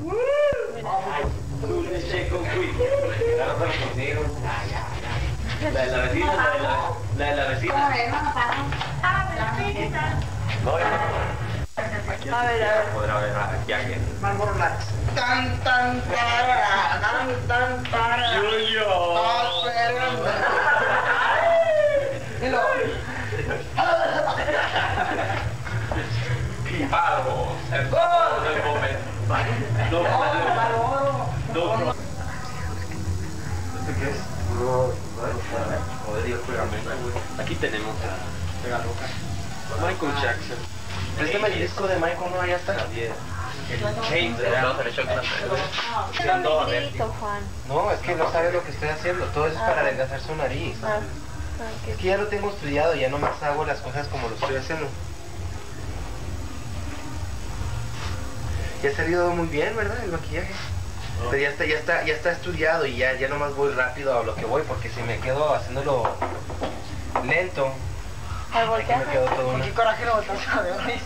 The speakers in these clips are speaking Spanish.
La de la vecina, la de la, de la vecina. No, Aquí A ver. Tan, tan, luego, Paro. El gol del momento. No, no, no. ¿Esto qué es? Joder, el pegamento, güey. Aquí tenemos a Pega loca. Michael Jackson. Préstame el disco de Michael, no, ya está. El de. No, es que no sabes lo que estoy haciendo. Todo eso es para adelgazar su nariz. Ah, ah, Es que ya lo tengo estudiado, ya nomás hago las cosas como lo estoy haciendo. Ya ha salido muy bien, ¿verdad? El maquillaje. Pero ya está, ya está, ya está estudiado y ya, ya nomás voy rápido a lo que voy, porque si me quedo haciéndolo lento, Al aquí me quedo voltear. todo ¿Con una... qué coraje lo botaste a ver, Luis?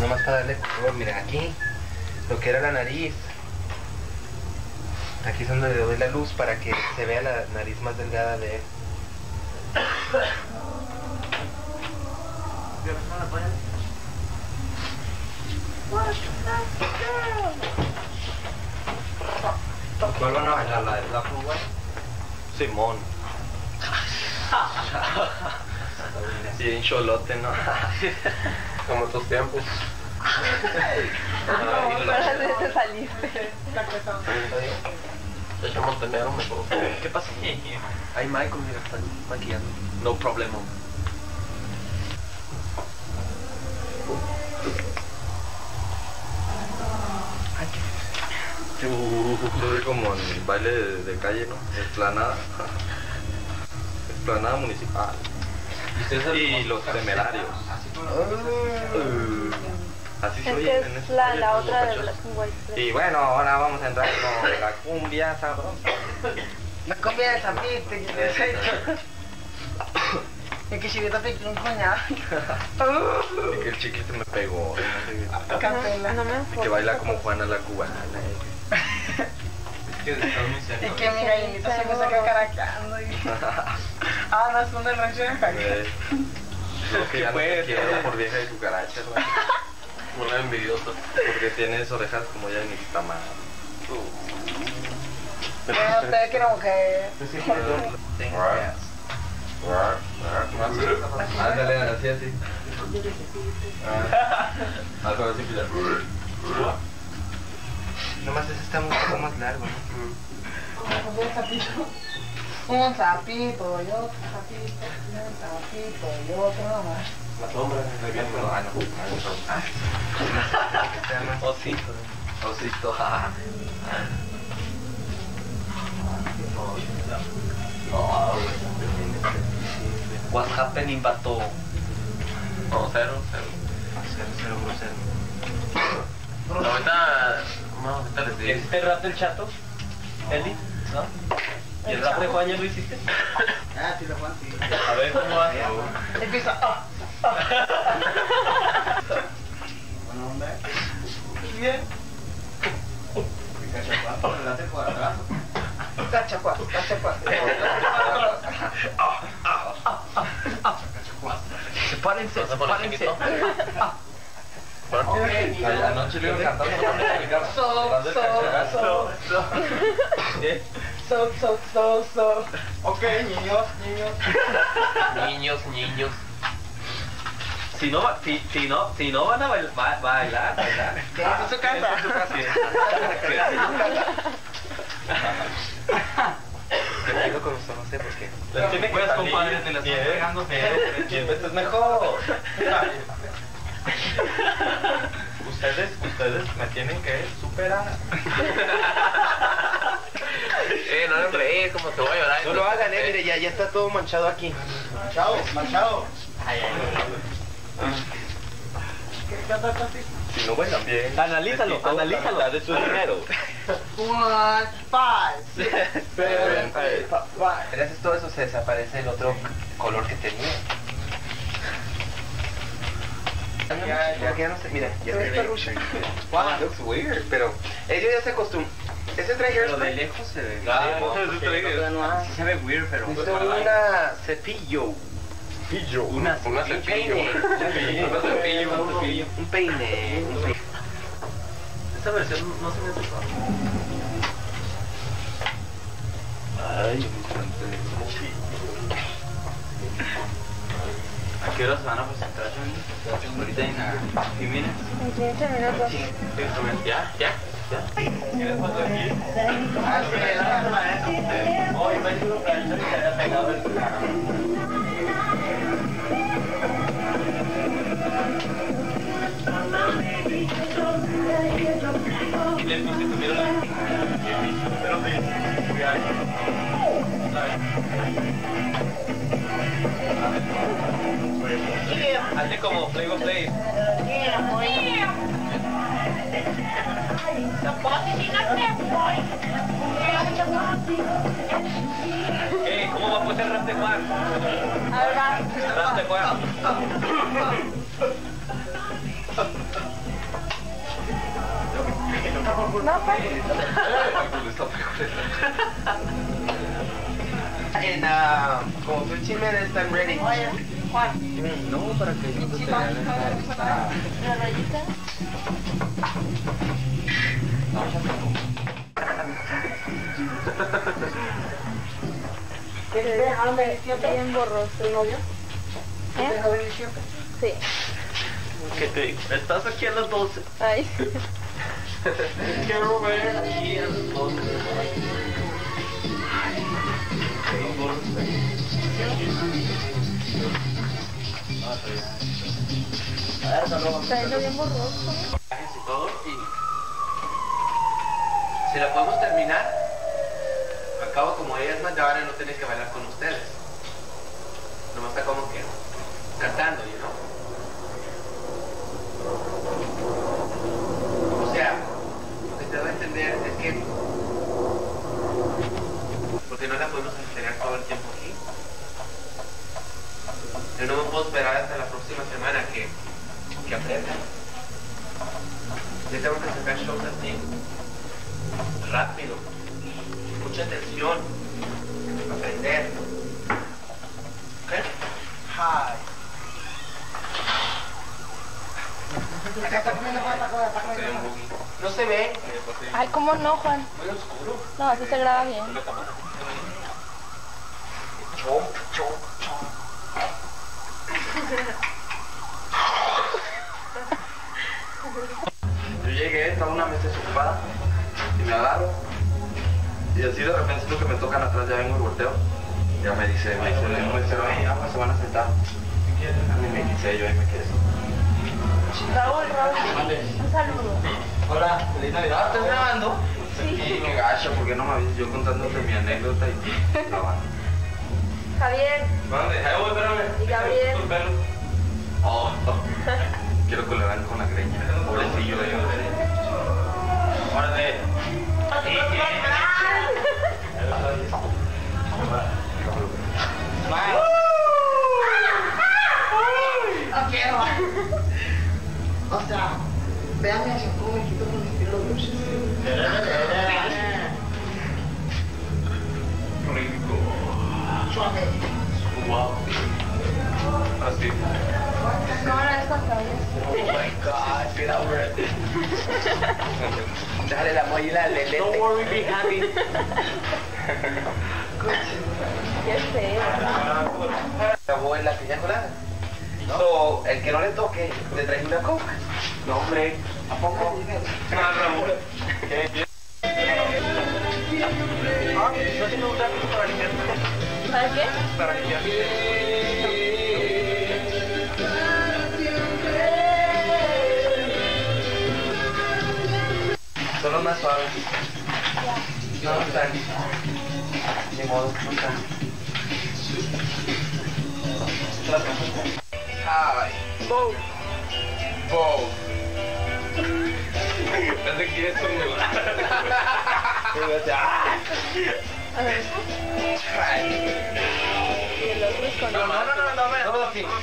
Nomás para darle color, miren aquí, lo que era la nariz. Aquí es donde le doy la luz para que se vea la nariz más delgada de él. ¿Cuál van a bailar? ¿La de Black White? Simón. Sí, en cholote, ¿no? Como tus tiempos. No, para de te saliste. Ya Montenegro mejor. ¿Qué pasa? Ay, Michael, mira, está maquillando. No problema. Yo como en baile de, de calle, ¿no? Esplanada. Esplanada municipal. Y los temerarios. Así Es soy que en es ese la, la otra de Black and White. Y bueno, ahora vamos a entrar con la cumbia sabrosa. La comida de zapite, que te desecho. Es que si yo te un coñazo. Y que el chiquito me pegó. ¿no? Cantela. No me Y que baila como Juana la cubana. Y que mi gallinita se me saca caraqueando. Y... Ah, no, son del rancho de Javier. Eh, Lo que ya no te quiero por vieja y cucaracha, ¿no? Una envidiosa. Porque tienes orejas como ya ni tamaño. Bueno, ustedes que era mujer. Ándale, así, así. Ah, algo así. Nomás ese está un poco más largo, ¿no? Un sapito. Un sapito, y otro sapito, y un sapito, y otro nomás. La sombra. Ah, Osito. Osito, jaja. What's happening, vato? No, cero, cero. Cero, cero, grosero. Ahorita, no, ahorita les digo. ¿Hiciste el rap del chato? Eli, ¿no? ¿Y el rap de Juan ya lo hiciste? Ah, sí, lo Juan, sí. A ver, ¿cómo va? Empieza. Ah, bien. Sepárense, sepárense. Anoche le iba cantando con el carro. So, so, so. So, so, so, so. Ok, niños, niños. Niños, niños. Si no, va- si, si no, si no van a bail- ba- bailar, bailar. Quédense en su casa. Te pido con usted, no sé por qué. Tiene que compadre, te están pegando veces mejor. Ustedes, ustedes me tienen que superar. Eh, no hombre, como te voy a llorar. No lo hagan, eh, mire, ya, ya está todo manchado aquí. Machado, Machado. Si no bailan bien. Analízalo, analízalo. De su dinero. One, five, Seven, five. Gracias a todo eso se desaparece el otro color que tenía. Ya, ya, ya no sé, mira, ya se ve. Wow, looks weird, pero ellos ya se acostumbran. Ese trae Pero de lejos se ve. Sí se ve weird, pero. Necesito una cepillo. Pillo. Una- Una un cepillo. peine. Un cepillo. Un cepillo. Cepillo. Peine. Un peine. Esta versión no se me hace Ay, ¿A qué hora se van a presentar, Johnny? Ahorita en a 15 minutes. En 15 minutos. ¿Ya? ¿Ya? ¿Ya? ¿Quieres foto aquí? Ah, sí, la cámara. Hoy me ayudo para el que haya pegado el carro. Hazle como Play with Play. ¿cómo va a poner rap de Juan? Rap de Juan. No, pues. En, ah, como 15 minutes, I'm ready. Juan. No, para que no te La rayita. ¿Qué te deja venir siempre? Bien borroso. ¿Tu novio? ¿Te ¿Eh? deja venir siempre? Sí. ¿Qué te? Estás aquí a las 12. Ay. Quiero ver aquí a las 12. Está bien borroso. y todo y si la podemos terminar al cabo como ella es mayor no tiene que bailar con ustedes nomás está como que cantando you know o sea lo que te doy a entender es que porque no la podemos tener todo el tiempo aquí yo no me puedo esperar hasta la próxima semana que que aprenda yo tengo que sacar shows así, rápido, mucha atención, aprender. ¿Ok? Hi. Está comiendo, está comiendo, está comiendo. No se ve, Ay, ¿cómo no, Juan? muy oscuro. No, así se graba bien. Yo llegué, estaba una mesa desocupada y me agarro. Y así de repente siento que me tocan atrás, ya vengo y volteo. Ya me dice, me dice el mesero, "Ey, agua, se van a sentar. Y me quise, yo ahí me quedé. Raúl, Raúl. Un saludo. Hola, feliz Navidad. ¿Estás grabando? Sí. qué gacho, porque no me avisas yo contándote mi anécdota y grabando. Javier. ¿Dónde? Ahí voy, espérame. Y Gabriel. Tu pelo. Oh, quiero que le dan con la greña. Pobrecillo de Órale. Ok, va. O sea, véanme así como me quito con mis luces. Wow. Así. ¿Cómo la ves con Javier? Oh my god, get over it. Dale la mochila al lente. Don't worry, be happy. Qué feo. Acabó en la piña colada. So, el que no le toque, le trae una coca. No, hombre. ¿A poco? Ah. ¿Qué? Ah, ¿no tiene un lápiz para limpiarte? ¿Para qué? Para limpiar. Solo más suave. No, no están. Ni modo, no están. Ay. Bow. Bow. Pensé que esto me va. A ver. No, no, no, no, no, no, no, no,